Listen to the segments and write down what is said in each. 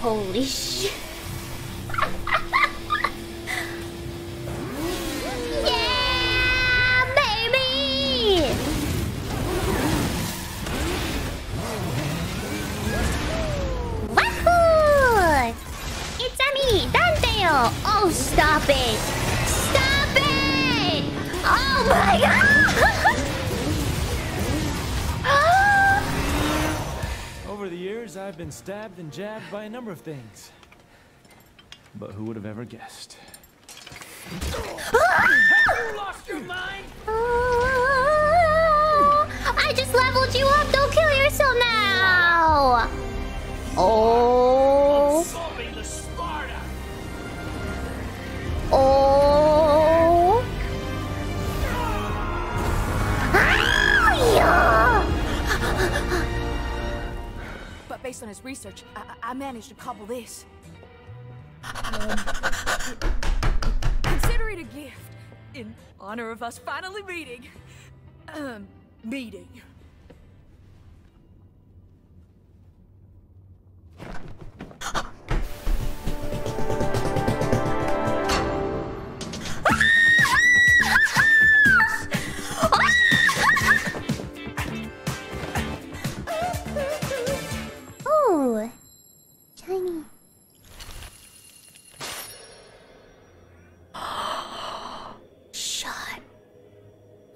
Holy shit. yeah, baby! It's me! Oh, stop it! Years, I've been stabbed and jabbed by a number of things. But who would have ever guessed? you lost your mind? I just leveled you up. Don't kill yourself now. Oh. Oh. Based on his research, I, I managed to cobble this. Consider it a gift in honor of us finally meeting. Um, meeting. Shiny. Shut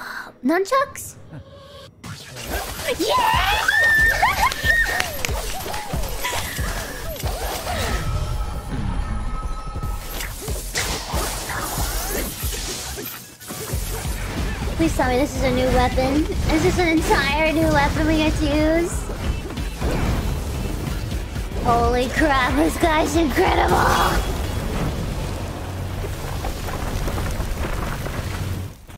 up. Nunchucks? yeah! Please tell me this is a new weapon. Is this an entire new weapon we get to use? Holy crap, this guy's incredible!